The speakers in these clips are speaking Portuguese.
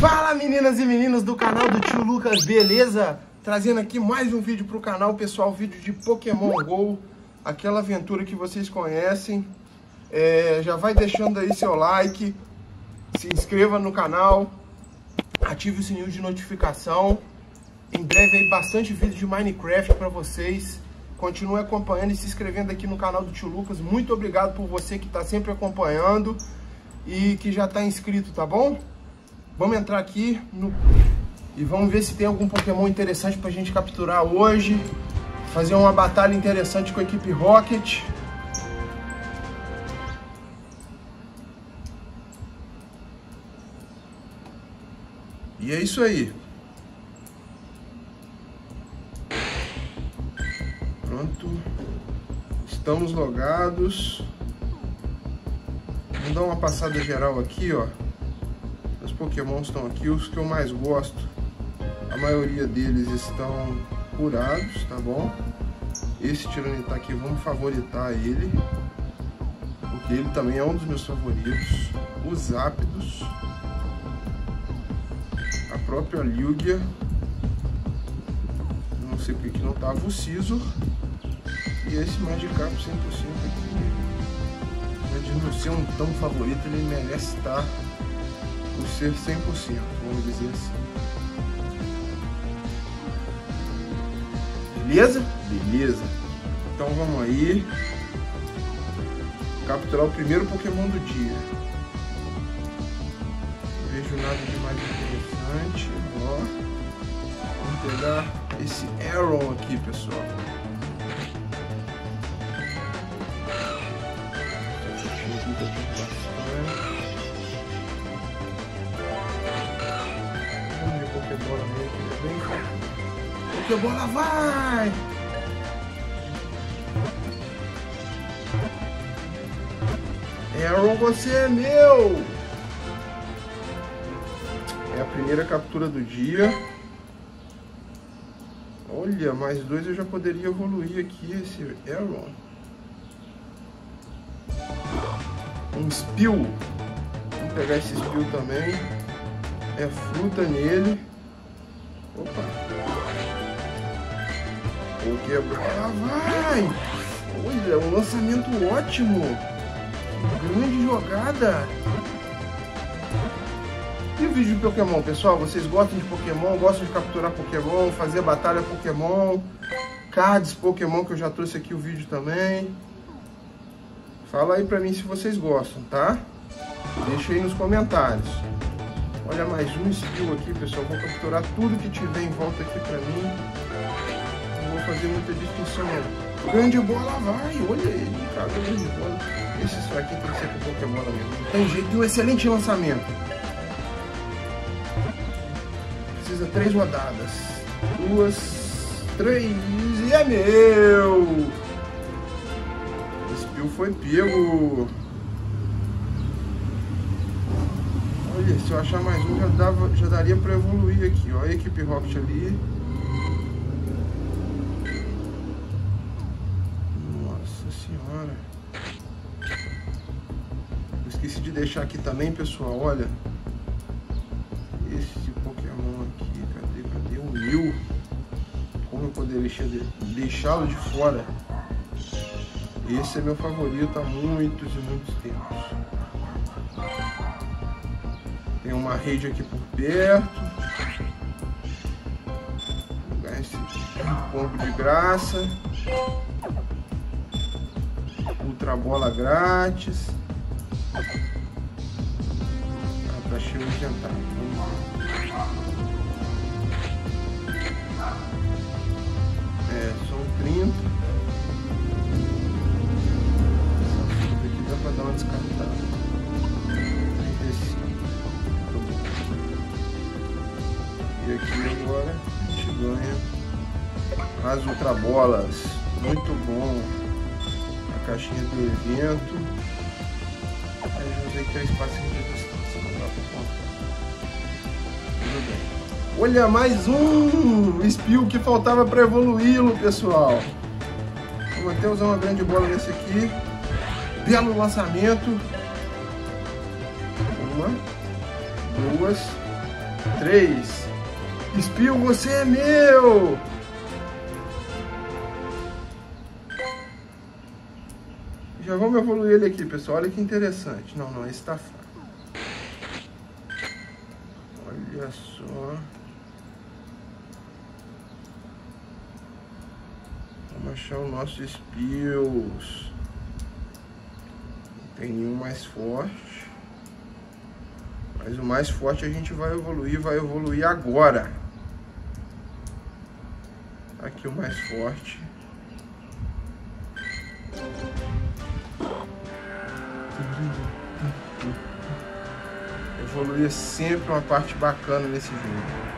Fala meninas e meninos do canal do tio Lucas, beleza? Trazendo aqui mais um vídeo pro canal, pessoal, vídeo de Pokémon GO, aquela aventura que vocês conhecem. É, já vai deixando aí seu like, se inscreva no canal, ative o sininho de notificação. Em breve aí bastante vídeo de Minecraft para vocês. Continue acompanhando e se inscrevendo aqui no canal do tio Lucas. Muito obrigado por você que está sempre acompanhando e que já está inscrito, tá bom? Vamos entrar aqui no... e vamos ver se tem algum Pokémon interessante para a gente capturar hoje. Fazer uma batalha interessante com a equipe Rocket. E é isso aí. Pronto. Estamos logados. Vamos dar uma passada geral aqui, ó. Os pokémons estão aqui, os que eu mais gosto. A maioria deles estão curados, tá bom? Esse Tiranitar aqui, vamos favoritar ele. Porque ele também é um dos meus favoritos. Os Ápidos. A própria Lugia. Não sei porque que não tava o Scizor. E esse Magikarp 100% aqui. De não ser um tão favorito, ele merece estar por ser 100%, vamos dizer assim. Beleza? Beleza. Então vamos aí. Capturar o primeiro Pokémon do dia. Não vejo nada de mais interessante. Ó. Vamos pegar esse Arrow aqui, pessoal. Pokébola meio que vem. Pokébola vai! Aaron, você é meu! É a primeira captura do dia. Olha, mais dois eu já poderia evoluir aqui esse Aaron. Um Spill. Vamos pegar esse Spill também. É fruta nele. Opa. O quebrar. Ah, vai! Olha, um lançamento ótimo. Grande jogada. E o vídeo de Pokémon, pessoal? Vocês gostam de Pokémon? Gostam de capturar Pokémon? Fazer batalha Pokémon? Cards Pokémon que eu já trouxe aqui o vídeo também. Fala aí pra mim se vocês gostam, tá? Deixa aí nos comentários. Olha mais um skill aqui, pessoal. Vou capturar tudo que tiver em volta aqui pra mim. Não vou fazer muita distinção. Grande bola vai. Olha ele, cara. Grande bola. Esses fraquinhos tem que ser com Pokémon mesmo. Tem jeito. Um excelente lançamento. Precisa três rodadas. Duas, três. E é meu! Esse Spill foi pego. Olha, se eu achar mais um, já, dava, já daria pra evoluir aqui, ó. A equipe Rocket ali. Nossa senhora. Eu esqueci de deixar aqui também, pessoal, olha. Esse Pokémon aqui, cadê, cadê? O Mil. Como eu poderia deixá-lo de fora? Esse é meu favorito há muitos e muitos tempos. Tem uma rede aqui por perto. Vou ganhar esse combo de graça. Ultra bola grátis. Ah, tá cheio de jantar. É, são 30. Essa aqui dá pra dar uma descartada. As ultrabolas. Muito bom. A caixinha do evento. Aí eu usei três passinhos de distância. Tudo bem. Olha, mais um Spill que faltava para evoluí-lo, pessoal. Vou até usar uma grande bola nesse aqui. Belo lançamento. Uma, duas, 3. Espio, você é meu! Já vamos evoluir ele aqui, pessoal. Olha que interessante. Não, não, esse tá fraco. Olha só. Vamos achar o nosso Spills. Não tem nenhum mais forte. Mas o mais forte a gente vai evoluir, vai evoluir agora. Aqui o mais forte. Evoluir é sempre uma parte bacana nesse jogo.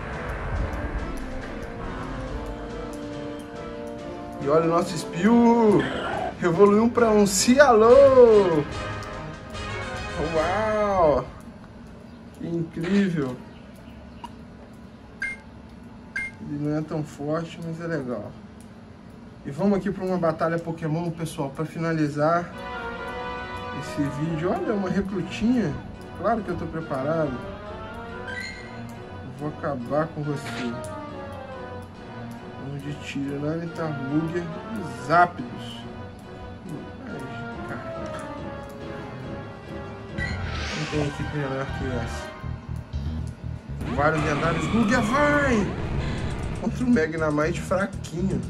E olha o nosso Spill! Evoluiu para um Cialô! Uau! Que incrível! Ele não é tão forte, mas é legal. E vamos aqui para uma batalha Pokémon, pessoal, para finalizar esse vídeo. Olha, uma recrutinha. Claro que eu estou preparado. vou acabar com você. Vamos de Tirana, Tarlugia e Zápidos. Não tem equipe melhor que essa. Vários lendários. Lugia vai! Contra o Magnamite fraquinho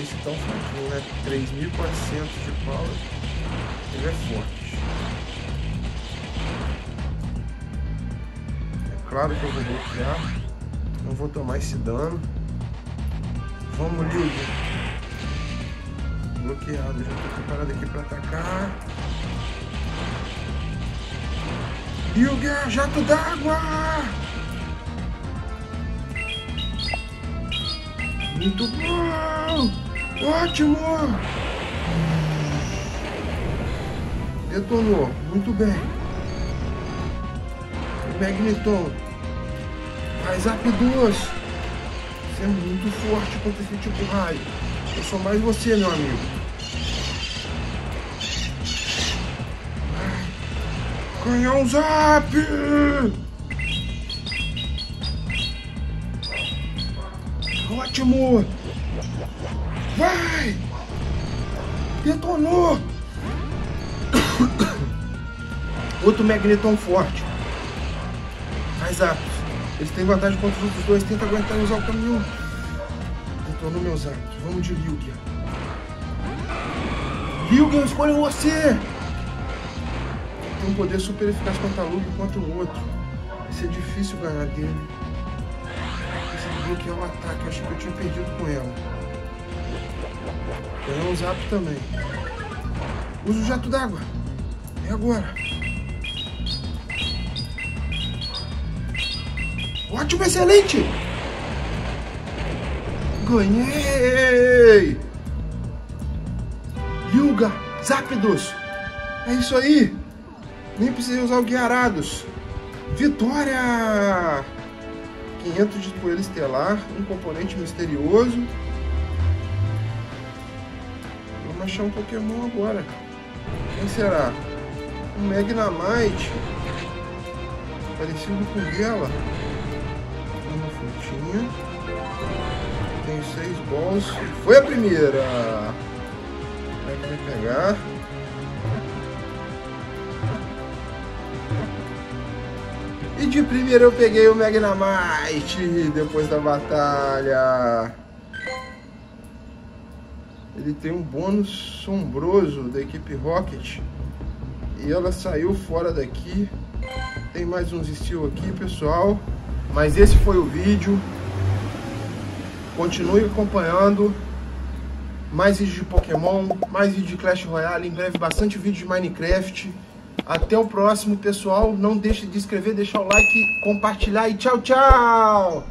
sei se tão fraquinho, né? 3.400 de power. Ele é forte. É claro que eu vou bloquear. Não vou tomar esse dano. Vamos, Lilga. Bloqueado. Já tô preparado aqui para atacar. Lilga, jato d'água! Muito bom! Ótimo! Detonou, muito bem. Magneton. Mais rápidos. Você é muito forte contra esse tipo de raio. Eu sou mais você, meu amigo. Canhão Zap! Ótimo! Vai! Detonou! Outro Magneton forte. Mais Zapdos. Eles têm vantagem contra os outros dois. Tenta aguentar e usar o caminhão. Detonou meus Zapdos. Vamos de. Liugia, eu escolho você! Tem um poder super eficaz contra a Lug quanto o outro. Vai ser difícil ganhar dele bloquear o ataque. Eu achei que eu tinha perdido com ela. Ganhou um zap também. Usa o jato d'água. É agora. Ótimo, excelente! Ganhei! Yuga, Zapdos! É isso aí! Nem precisei usar o Guiarados! Vitória! 500 de poeira estelar, um componente misterioso. Vamos achar um Pokémon agora. Quem será? Um Magnamite. Parecido com Gela. Uma frutinha. Tem seis balls. Foi a primeira! Que vai pegar? De primeira eu peguei o Magnamite depois da batalha. Ele tem um bônus sombroso da equipe Rocket. E ela saiu fora daqui. Tem mais uns estilo aqui, pessoal. Mas esse foi o vídeo. Continue acompanhando. Mais vídeos de Pokémon, mais vídeo de Clash Royale. Em breve, bastante vídeo de Minecraft. Até o próximo, pessoal. Não deixe de inscrever, deixar o like, compartilhar e tchau, tchau!